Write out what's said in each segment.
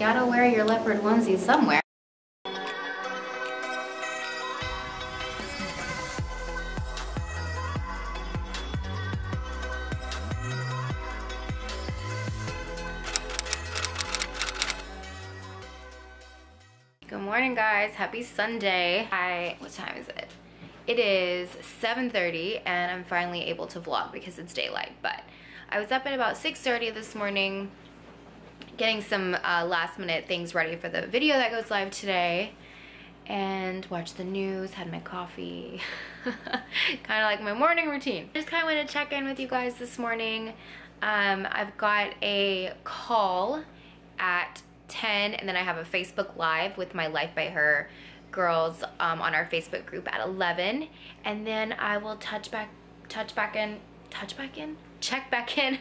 gotta wear your leopard onesie somewhere. Good morning guys, happy Sunday. Hi, what time is it? It is 7.30 and I'm finally able to vlog because it's daylight, but I was up at about 6.30 this morning getting some uh, last minute things ready for the video that goes live today and watched the news, had my coffee, kind of like my morning routine. Just kind of want to check in with you guys this morning. Um, I've got a call at 10 and then I have a Facebook live with my Life by Her girls um, on our Facebook group at 11 and then I will touch back touch back in touch back in check back in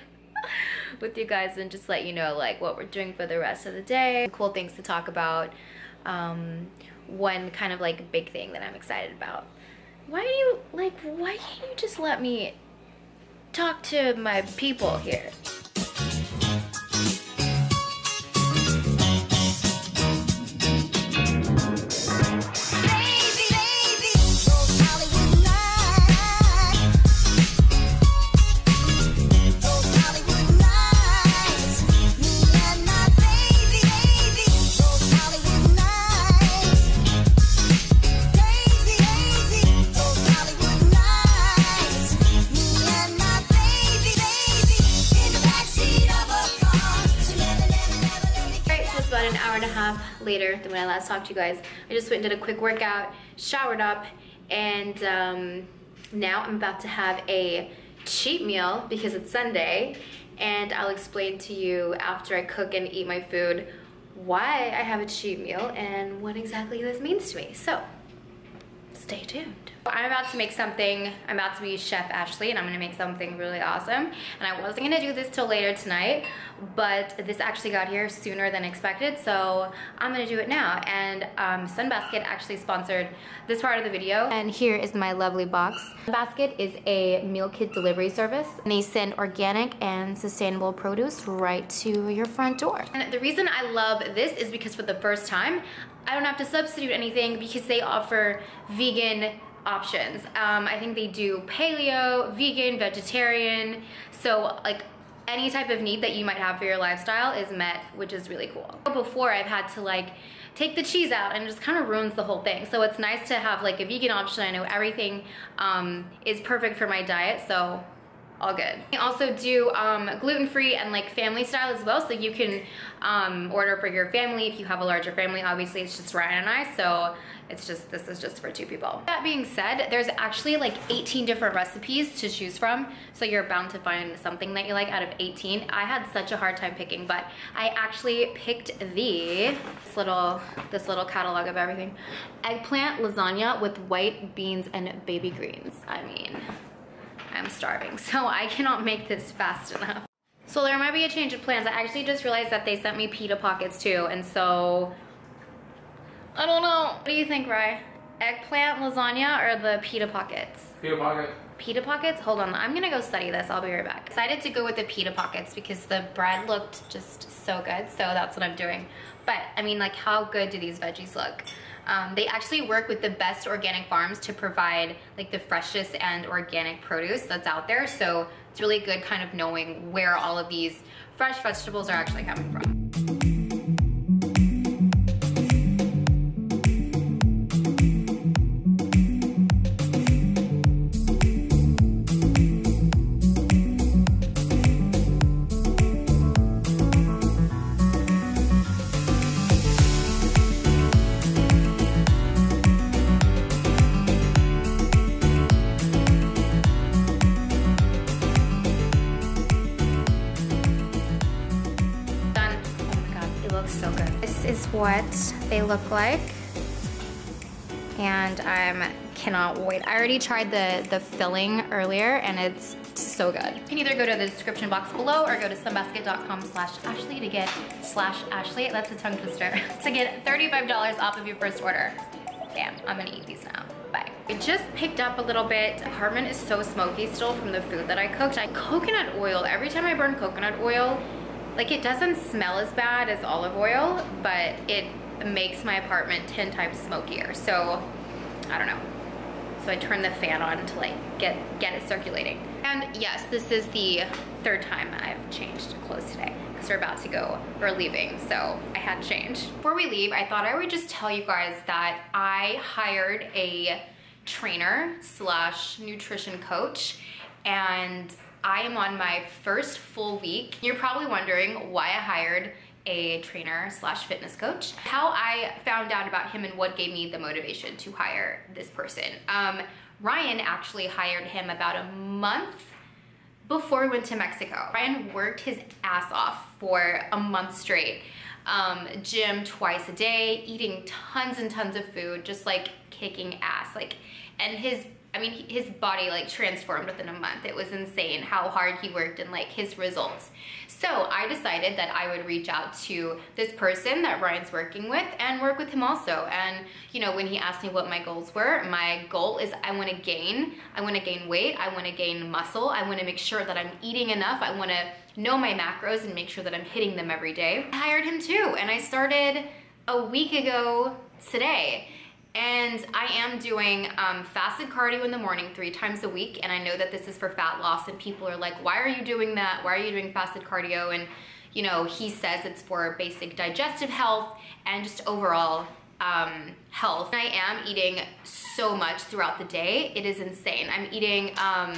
with you guys and just let you know like what we're doing for the rest of the day. Cool things to talk about um, one kind of like big thing that I'm excited about. Why do you like why can't you just let me talk to my people here later than when I last talked to you guys. I just went and did a quick workout, showered up, and um, now I'm about to have a cheat meal because it's Sunday and I'll explain to you after I cook and eat my food why I have a cheat meal and what exactly this means to me. So stay tuned. I'm about to make something, I'm about to be Chef Ashley and I'm gonna make something really awesome. And I wasn't gonna do this till later tonight, but this actually got here sooner than expected, so I'm gonna do it now. And um, Sunbasket actually sponsored this part of the video. And here is my lovely box. Sunbasket is a meal kit delivery service. And they send organic and sustainable produce right to your front door. And the reason I love this is because for the first time, I don't have to substitute anything because they offer vegan options. Um, I think they do paleo, vegan, vegetarian. So like any type of need that you might have for your lifestyle is met, which is really cool. Before I've had to like take the cheese out and it just kind of ruins the whole thing. So it's nice to have like a vegan option. I know everything um, is perfect for my diet. So all good. We also do um, gluten-free and like family style as well, so you can um, order for your family if you have a larger family. Obviously, it's just Ryan and I, so it's just, this is just for two people. That being said, there's actually like 18 different recipes to choose from, so you're bound to find something that you like out of 18. I had such a hard time picking, but I actually picked the, this little, this little catalog of everything. Eggplant lasagna with white beans and baby greens. I mean, I'm starving, so I cannot make this fast enough. So there might be a change of plans. I actually just realized that they sent me pita pockets too, and so I don't know. What do you think, Rye? Eggplant lasagna or the pita pockets? Pita pocket. Pita pockets? Hold on, I'm gonna go study this. I'll be right back. Decided to go with the pita pockets because the bread looked just so good, so that's what I'm doing. But, I mean, like, how good do these veggies look? Um, they actually work with the best organic farms to provide like the freshest and organic produce that's out there. So it's really good kind of knowing where all of these fresh vegetables are actually coming from. What they look like. And I cannot wait. I already tried the, the filling earlier and it's so good. You can either go to the description box below or go to sunbasket.com slash Ashley to get slash Ashley, that's a tongue twister, to get $35 off of your first order. Damn, I'm gonna eat these now. Bye. I just picked up a little bit. The apartment is so smoky still from the food that I cooked. I coconut oil, every time I burn coconut oil, Like it doesn't smell as bad as olive oil, but it makes my apartment 10 times smokier. So I don't know. So I turn the fan on to like get, get it circulating. And yes, this is the third time I've changed clothes today because we're about to go, we're leaving, so I had to change. Before we leave, I thought I would just tell you guys that I hired a trainer slash nutrition coach and I am on my first full week. You're probably wondering why I hired a trainer slash fitness coach. How I found out about him and what gave me the motivation to hire this person. Um, Ryan actually hired him about a month before we went to Mexico. Ryan worked his ass off for a month straight. Um, gym twice a day, eating tons and tons of food, just like kicking ass. Like, and his I mean, his body like transformed within a month. It was insane how hard he worked and like his results. So I decided that I would reach out to this person that Ryan's working with and work with him also. And you know, when he asked me what my goals were, my goal is I want to gain, I want to gain weight, I want to gain muscle, I want to make sure that I'm eating enough, I want to know my macros and make sure that I'm hitting them every day. I hired him too, and I started a week ago today. And I am doing um, fasted cardio in the morning three times a week. And I know that this is for fat loss and people are like, why are you doing that? Why are you doing fasted cardio? And you know, he says it's for basic digestive health and just overall um, health. I am eating so much throughout the day. It is insane. I'm eating um,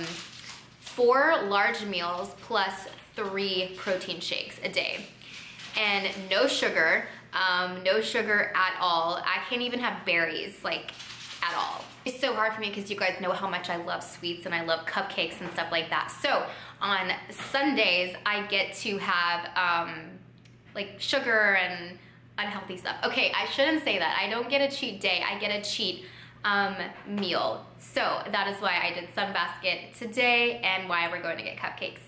four large meals plus three protein shakes a day and no sugar um, no sugar at all. I can't even have berries, like, at all. It's so hard for me because you guys know how much I love sweets and I love cupcakes and stuff like that. So on Sundays, I get to have um, like sugar and unhealthy stuff. Okay, I shouldn't say that. I don't get a cheat day. I get a cheat um, meal. So that is why I did Sunbasket today and why we're going to get cupcakes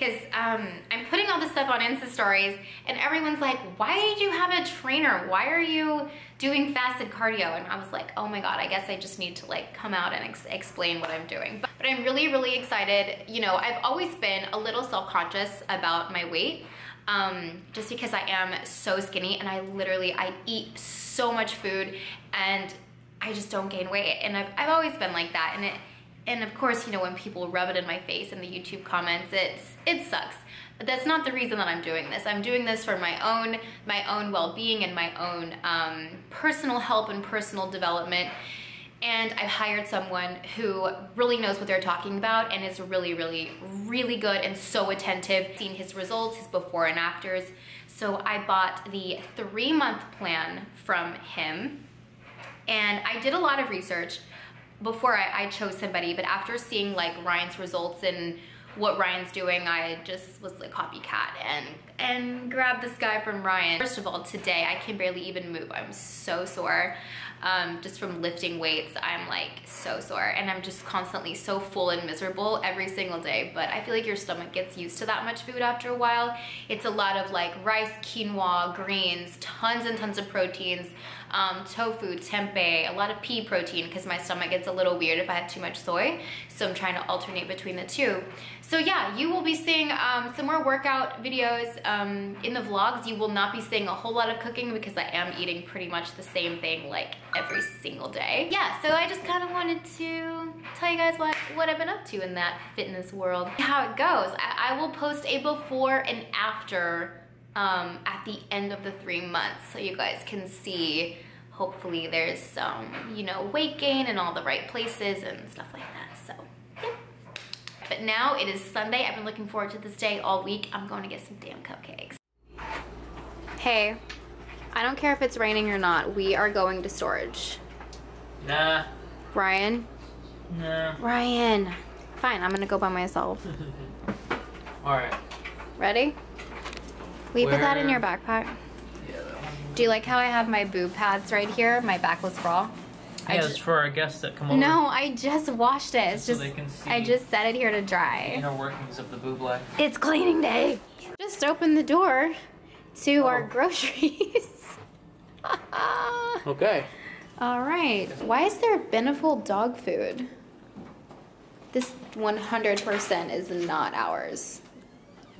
because um, I'm putting all this stuff on Insta stories and everyone's like, why did you have a trainer? Why are you doing fasted cardio? And I was like, oh my God, I guess I just need to like come out and ex explain what I'm doing. But, but I'm really, really excited. You know, I've always been a little self-conscious about my weight um, just because I am so skinny and I literally, I eat so much food and I just don't gain weight. And I've, I've always been like that. And it, and of course, you know, when people rub it in my face in the YouTube comments, it's it sucks. But that's not the reason that I'm doing this. I'm doing this for my own my own well-being and my own um, personal help and personal development. And I've hired someone who really knows what they're talking about and is really, really, really good and so attentive. Seen his results, his before and afters. So I bought the three month plan from him. And I did a lot of research before I, I chose somebody, but after seeing like Ryan's results and what Ryan's doing, I just was a copycat and and grabbed this guy from Ryan. First of all, today I can barely even move. I'm so sore. Um, just from lifting weights, I'm like so sore and I'm just constantly so full and miserable every single day. But I feel like your stomach gets used to that much food after a while. It's a lot of like rice, quinoa, greens, tons and tons of proteins, um, tofu, tempeh, a lot of pea protein because my stomach gets a little weird if I have too much soy. So I'm trying to alternate between the two. So yeah, you will be seeing um, some more workout videos um, in the vlogs. You will not be seeing a whole lot of cooking because I am eating pretty much the same thing like every single day. Yeah, so I just kind of wanted to tell you guys what, what I've been up to in that fitness world. How it goes. I, I will post a before and after um, at the end of the three months so you guys can see hopefully there's some, you know, weight gain in all the right places and stuff like that. So, yeah. But now it is Sunday. I've been looking forward to this day all week. I'm going to get some damn cupcakes. Hey, I don't care if it's raining or not. We are going to storage. Nah. Ryan? Nah. Ryan. Fine, I'm gonna go by myself. Alright. Ready? Will you put that in your backpack? Yeah. Do you like how I have my boob pads right here? My backless bra? I Yeah, it's for our guests that come over. No, I just washed it. It's So just they can see I just set it here to the dry. inner workings of the boob life. It's cleaning day. Just open the door to our Oh. groceries. Okay. All right. Why is there Beneful dog food? This 100% is not ours.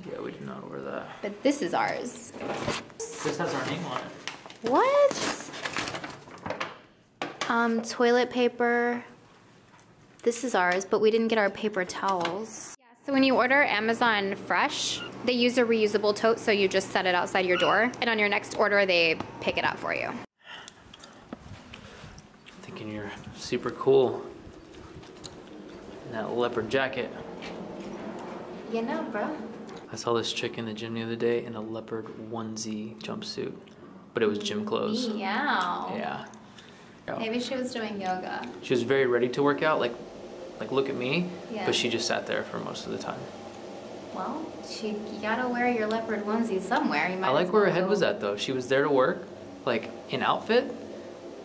Yeah, we did not order that. But this is ours. This has our name on it. What? Um, toilet paper. This is ours, but we didn't get our paper towels. Yeah, so when you order Amazon Fresh, they use a reusable tote, so you just set it outside your door, and on your next order, they pick it up for you. Thinking you're super cool. In that leopard jacket. You know, bro. I saw this chick in the gym the other day in a leopard onesie jumpsuit, but it was gym clothes. Yeah. Yeah. Maybe she was doing yoga. She was very ready to work out, like, like look at me, Yeah. but she just sat there for most of the time. Well, she, you gotta wear your leopard onesie somewhere. You might I like where her head was at though. She was there to work, like in outfit,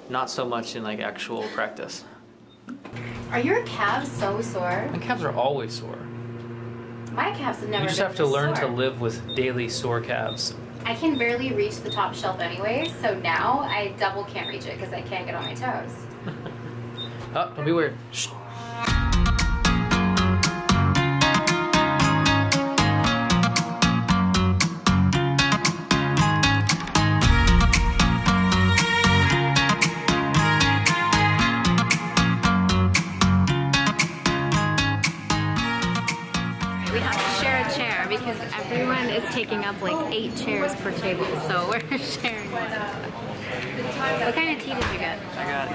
not so much in like actual practice. Are your calves so sore? My calves are always sore. My calves have never You just have to learn to live with daily sore calves. I can barely reach the top shelf anyway, so now I double can't reach it because I can't get on my toes. Oh, don't be weird. Shh. We have to share a chair because everyone is taking up like eight chairs per table, so we're sharing. What kind of tea did you get? I got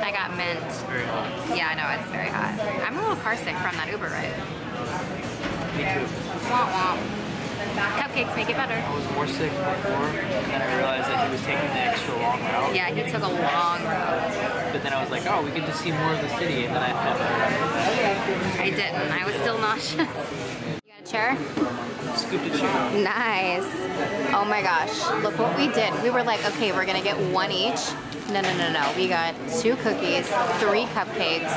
I got mint. very hot. Yeah, I know, it's very hot. I'm a little car sick from that Uber ride. Me too. Womp womp. Cupcakes make it better. I was more sick before, and then I realized that he was taking the extra long route. Yeah, he took a long road. But then I was like, oh, we get to see more of the city, and then I felt better. I didn't. I was still nauseous. You got a chair? Scooped a chair. Nice. Oh my gosh. Look what we did. We were like, okay, we're gonna get one each. No, no, no, no. We got two cookies, three cupcakes,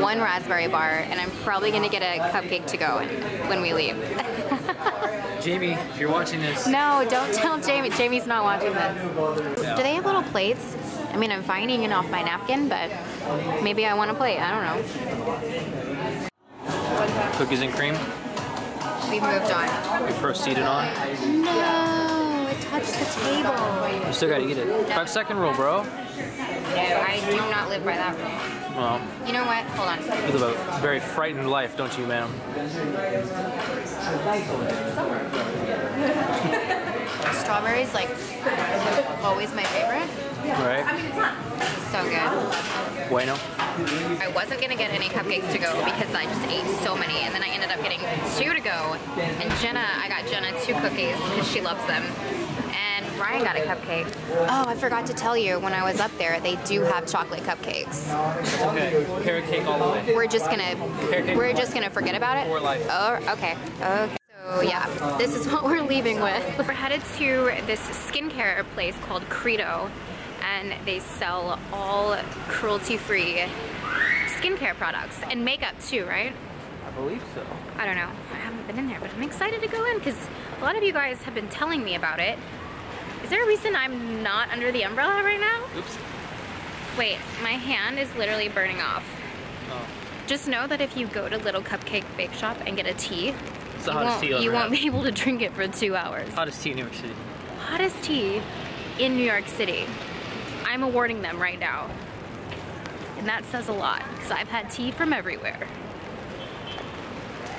one raspberry bar, and I'm probably gonna get a cupcake to go when we leave. Jamie, if you're watching this, no, don't tell Jamie. Jamie's not watching this. Do they have little plates? I mean, I'm fine eating off my napkin, but maybe I want a plate. I don't know. cookies and cream, We've moved on. we proceeded on. No, it touched the table. You still gotta eat it. Five second rule, bro. I do not live by that rule. Well, You know what? Hold on. you live a very frightened life, don't you, ma'am? Strawberries, like, always my favorite. Right? I mean, it's not. So good. Bueno. I wasn't gonna get any cupcakes to go because I just ate so many, and then I ended up getting two to go. And Jenna, I got Jenna two cookies because she loves them. And Ryan got a cupcake. Oh, I forgot to tell you, when I was up there, they do have chocolate cupcakes. Okay. Carrot cake all the way. We're just gonna, we're just gonna forget about it. For life. Oh, okay. Okay. So yeah, this is what we're leaving with. We're headed to this skincare place called Credo, and they sell all cruelty-free skincare products and makeup too, right? I believe so. I don't know. I haven't been in there, but I'm excited to go in because a lot of you guys have been telling me about it. Is there a reason I'm not under the umbrella right now? Oops. Wait, my hand is literally burning off. Oh. Just know that if you go to Little Cupcake Bake Shop and get a tea, It's the you hottest won't, tea you won't be able to drink it for two hours. Hottest tea in New York City. Hottest tea in New York City. I'm awarding them right now. And that says a lot because I've had tea from everywhere.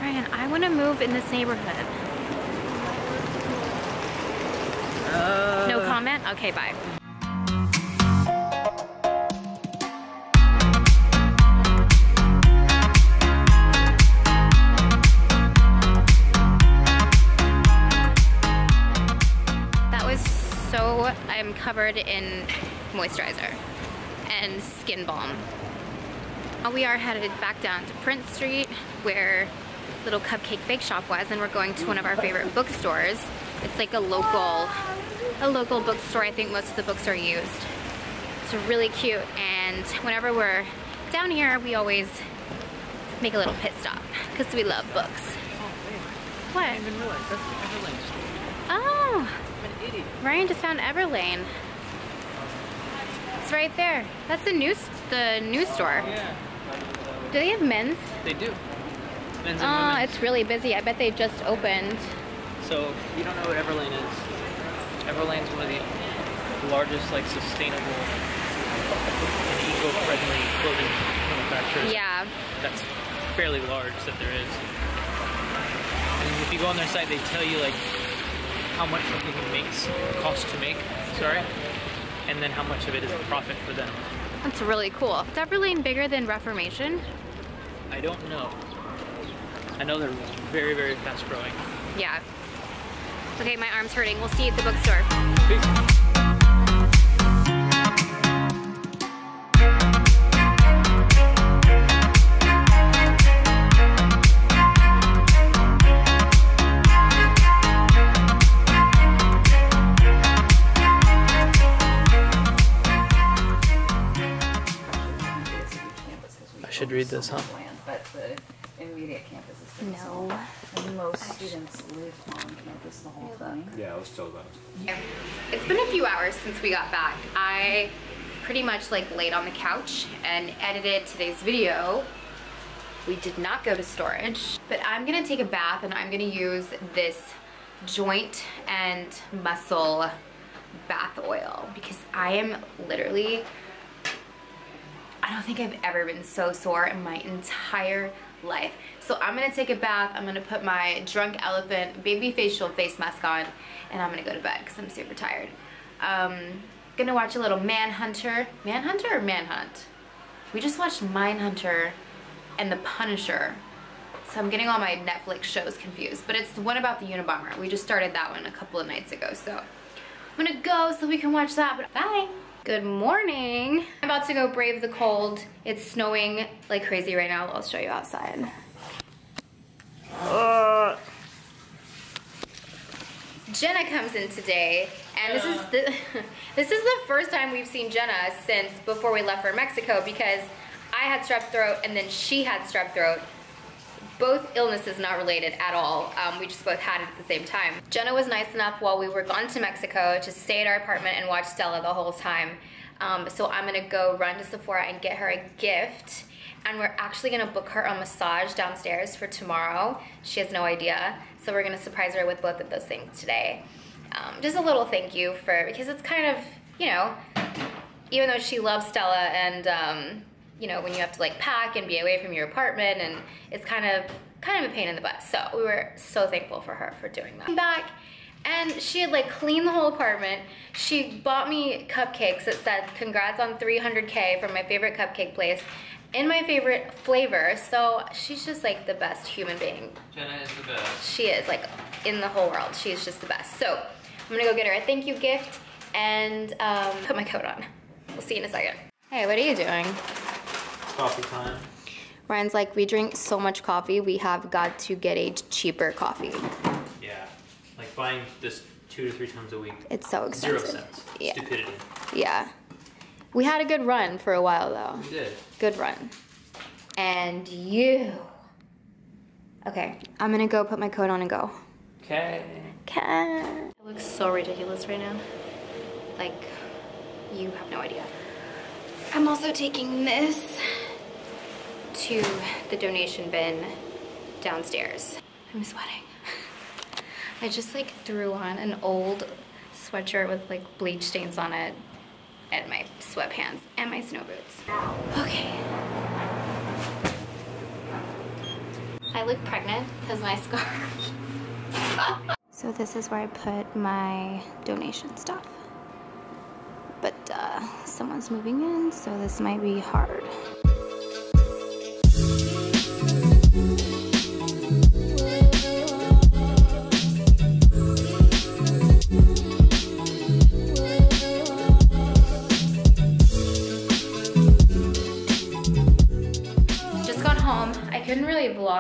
Ryan, I want to move in this neighborhood. Uh, No comment? Okay, bye. That was so, I'm covered in moisturizer and skin balm. Uh, We are headed back down to Prince Street where Little Cupcake Bake Shop was and we're going to one of our favorite bookstores. It's like a local, a local bookstore. I think most of the books are used. It's really cute and whenever we're down here we always make a little pit stop because we love books. Oh, what? I didn't even realize that's the Everlane store. Oh, I'm an idiot. Ryan just found Everlane. It's right there. That's the new the news store. Yeah. Do they have men's? They do. men's and Oh, it's really busy. I bet they just opened. So you don't know what Everlane is, Everlane's one of the largest like sustainable and eco-friendly clothing manufacturers. Yeah. That's fairly large that there is. And if you go on their site, they tell you like how much something makes costs to make. Sorry, and then how much of it is a profit for them. That's really cool. Is Everlane bigger than Reformation? I don't know. I know they're very, very fast growing. Yeah. Okay, my arm's hurting. We'll see you at the bookstore. Peace. I should read this, huh? But the immediate campus is pretty No. And most students live on campus the whole time. Yeah, let's tell about it. It's been a few hours since we got back. I pretty much like laid on the couch and edited today's video. We did not go to storage, but I'm gonna take a bath and I'm gonna use this joint and muscle bath oil because I am literally I don't think I've ever been so sore in my entire life. So I'm gonna take a bath, I'm gonna put my drunk elephant baby facial face mask on, and I'm gonna go to bed because I'm super tired. Um, gonna watch a little Manhunter. Manhunter or Manhunt? We just watched Mindhunter and The Punisher. So I'm getting all my Netflix shows confused, but it's the one about the Unabomber. We just started that one a couple of nights ago, so I'm gonna go so we can watch that, bye. Good morning. I'm about to go brave the cold. It's snowing like crazy right now. I'll show you outside. Uh. Jenna comes in today, and this is the this is the first time we've seen Jenna since before we left for Mexico because I had strep throat and then she had strep throat both illnesses not related at all. Um, we just both had it at the same time. Jenna was nice enough while we were gone to Mexico to stay at our apartment and watch Stella the whole time. Um, so I'm gonna go run to Sephora and get her a gift. And we're actually gonna book her a massage downstairs for tomorrow. She has no idea. So we're gonna surprise her with both of those things today. Um, just a little thank you for, because it's kind of, you know, even though she loves Stella and um, you know when you have to like pack and be away from your apartment and it's kind of kind of a pain in the butt so we were so thankful for her for doing that back and she had like cleaned the whole apartment she bought me cupcakes that said congrats on 300k from my favorite cupcake place in my favorite flavor so she's just like the best human being Jenna is the best. she is like in the whole world. She's just the best. So I'm gonna go get her a thank you gift and um, put my coat on. We'll see you in a second. Hey, what are you doing? Coffee time. Ryan's like, we drink so much coffee, we have got to get a cheaper coffee. Yeah, like buying this two to three times a week. It's so expensive. Zero expensive. cents. Yeah. Stupidity. Yeah. We had a good run for a while though. We did. Good run. And you. Okay, I'm gonna go put my coat on and go. Okay. Okay. It looks so ridiculous right now. Like, you have no idea. I'm also taking this to the donation bin downstairs. I'm sweating. I just like threw on an old sweatshirt with like bleach stains on it and my sweatpants and my snow boots. Okay. I look pregnant because my scarf. So this is where I put my donation stuff. But uh, someone's moving in, so this might be hard.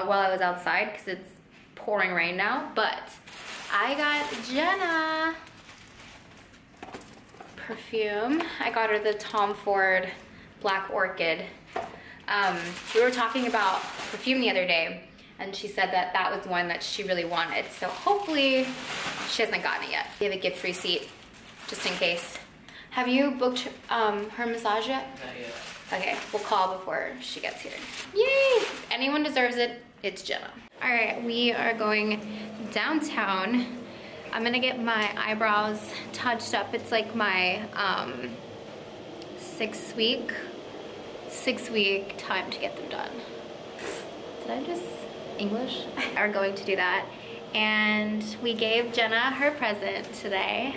Vlog while I was outside because it's pouring rain now, but I got Jenna perfume. I got her the Tom Ford Black Orchid. Um, we were talking about perfume the other day, and she said that that was one that she really wanted. So hopefully she hasn't gotten it yet. We have a gift receipt, just in case. Have you booked um, her massage yet? Not yet. Okay, we'll call before she gets here. Yay! Anyone deserves it. It's Jenna. All right, we are going downtown. I'm gonna get my eyebrows touched up. It's like my um, six week, six week time to get them done. Did I just English? are going to do that. And we gave Jenna her present today.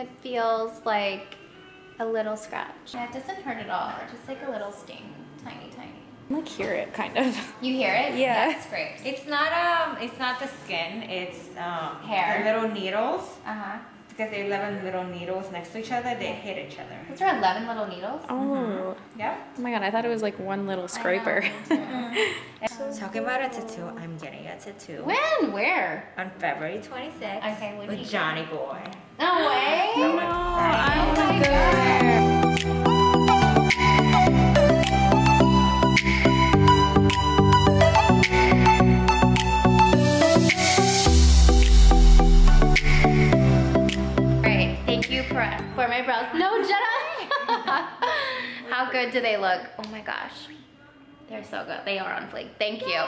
It feels like a little scratch. Yeah, it doesn't hurt at all. Just like a little sting. Tiny, tiny. Like hear it kind of. You hear it? Yeah. That's great. It's not um, it's not the skin. It's um, Hair. The little needles Uh-huh. Because they're eleven little needles next to each other. They hit each other. Was there 11 little needles? Oh. Mm-hmm. Yeah. Oh my god, I thought it was like one little scraper. Talking mm-hmm. about a tattoo, I'm getting a tattoo When? Where? on February 26th Okay, what do you with Johnny Boy. No way. So Oh excited. For, for my brows. No, Jenna! How good do they look? Oh my gosh. They're so good. They are on fleek. Thank you.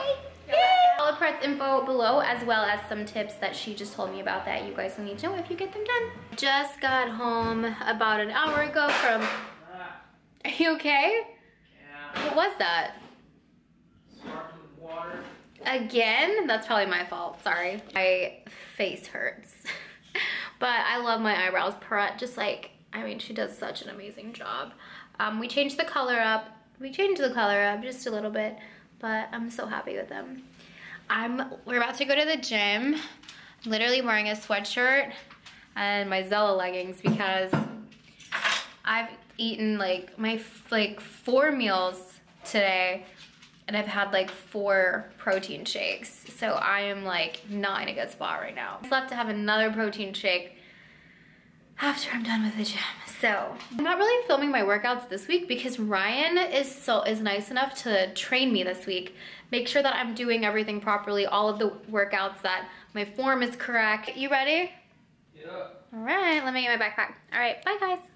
All the parts info below as well as some tips that she just told me about that you guys will need to know if you get them done. Just got home about an hour ago from... Are you okay? Yeah. What was that? Sparkling water. Again? That's probably my fault. Sorry. My face hurts. but I love my eyebrows. Perrette just like, I mean, she does such an amazing job. Um, we changed the color up. We changed the color up just a little bit, but I'm so happy with them. I'm, we're about to go to the gym. I'm literally wearing a sweatshirt and my Zella leggings because I've eaten like my like four meals today and I've had like four protein shakes. So I am like not in a good spot right now. I still have to have another protein shake after I'm done with the gym. So I'm not really filming my workouts this week because Ryan is so is nice enough to train me this week. Make sure that I'm doing everything properly, all of the workouts that my form is correct. You ready? Yeah. All right, let me get my backpack. All right, bye guys.